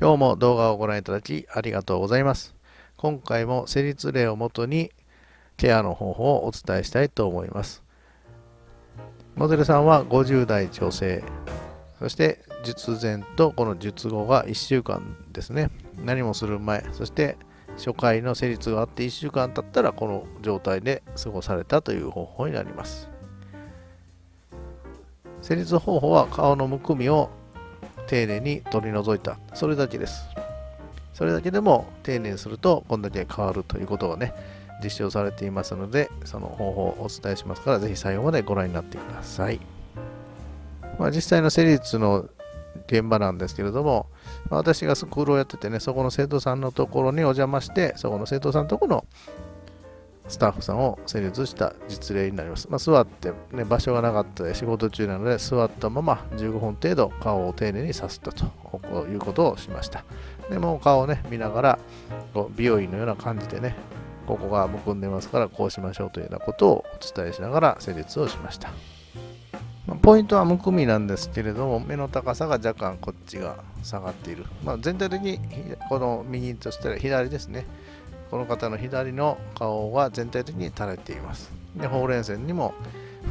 今日も動画をご覧いただきありがとうございます。今回も施術例をもとにケアの方法をお伝えしたいと思います。モデルさんは50代女性、そして術前とこの術後が1週間ですね。何もする前、そして初回の施術があって1週間経ったらこの状態で過ごされたという方法になります。施術方法は顔のむくみを丁寧に取り除いた。それだけです。それだけでも丁寧にするとこんだけ変わるということがね、実証されていますので、その方法をお伝えしますから、ぜひ最後までご覧になってください。まあ、実際の施術の現場なんですけれども、私がスクールをやっててね、そこの生徒さんのところにお邪魔して、そこの生徒さんのところのスタッフさんを成立した実例になります。まあ、座って、ね、場所がなかったで仕事中なので座ったまま15分程度顔を丁寧にさすったということをしました。でもう顔をね見ながらこう美容院のような感じでねここがむくんでますからこうしましょうというようなことをお伝えしながら施術をしました。ポイントはむくみなんですけれども目の高さが若干こっちが下がっている。まあ、全体的にこの右としたら左ですね。この方の左の顔は全体的に垂れています。で、ほうれん線にも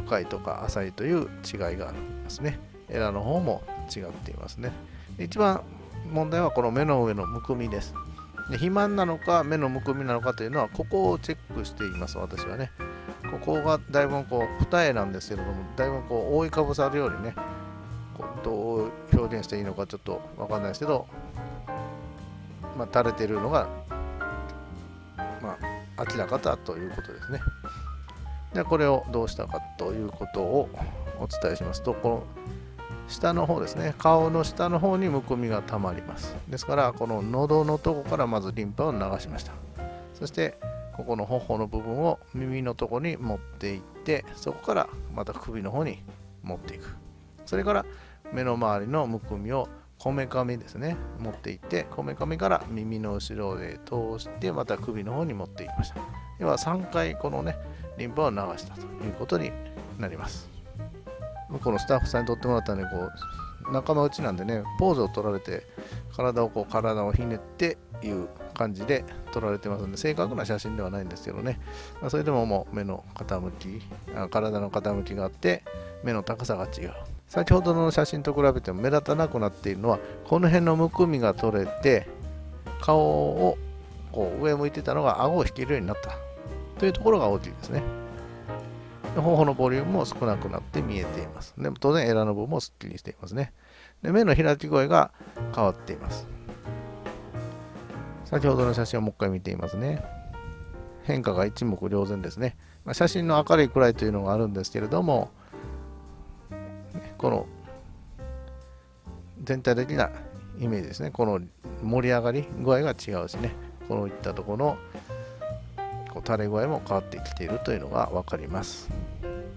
深いとか浅いという違いがありますね。エラの方も違っていますね。一番問題はこの目の上のむくみです。で肥満なのか目のむくみなのかというのはここをチェックしています私はねここがだいぶこう二重なんですけれどもだいぶこう覆いかぶさるようにねどう表現していいのかちょっとわかんないですけどまあ垂れてるのが明らかだということですね。でこれをどうしたかということをお伝えしますとこの下の方ですね。顔の下の方にむくみがたまります。ですからこの喉のとこからまずリンパを流しました。そしてここの頬の部分を耳のとこに持っていってそこからまた首の方に持っていく。それから目の周りのむくみをこめかみですね。持っていってこめかみから耳の後ろへ通してまた首の方に持っていきました。では3回このねリンパを流したということになります。向こうのスタッフさんにとってもらったねこう仲間内なんでねポーズを取られて体をこう体をひねっていう感じで撮られてますので正確な写真ではないんですけどね、まあ、それでももう目の傾き体の傾きがあって目の高さが違う。先ほどの写真と比べても目立たなくなっているのはこの辺のむくみが取れて顔をこう上向いてたのが顎を引けるようになった。というところが大きいですね。頬のボリュームも少なくなって見えています。でも当然エラの部分もすっきりしていますね。で目の開き声が変わっています。先ほどの写真をもう一回見ていますね。変化が一目瞭然ですね、まあ、写真の明るいくらいというのがあるんですけれどもこの全体的なイメージですね。この盛り上がり具合が違うしね。このいったところのこう垂れ具合も変わってきているというのが分かります。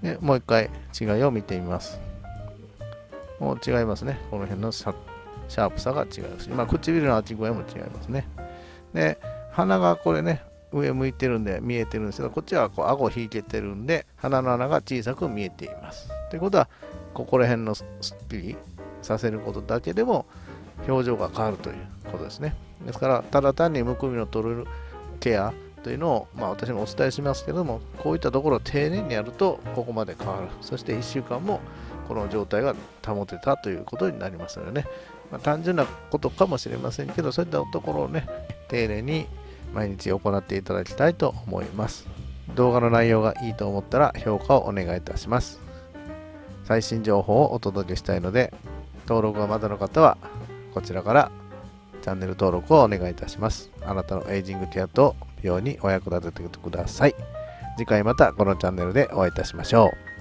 でもう一回違いを見てみます。もう違いますね。この辺のシャープさが違うし、まあ、唇の開き具合も違いますね。で鼻がこれね上向いてるんで見えてるんですけどこっちはこう顎を引いててるんで鼻の穴が小さく見えています。ということはここら辺のスッキリさせることだけでも表情が変わるということですね。ですから、ただ単にむくみの取れるケアというのを、まあ、私もお伝えしますけども、こういったところを丁寧にやると、ここまで変わる。そして1週間もこの状態が保てたということになりますのでね、まあ、単純なことかもしれませんけど、そういったところをね、丁寧に毎日行っていただきたいと思います。動画の内容がいいと思ったら評価をお願いいたします。最新情報をお届けしたいので、登録がまだの方は、こちらからチャンネル登録をお願いいたします。あなたのエイジングケアと美容にお役立ててください。次回またこのチャンネルでお会いいたしましょう。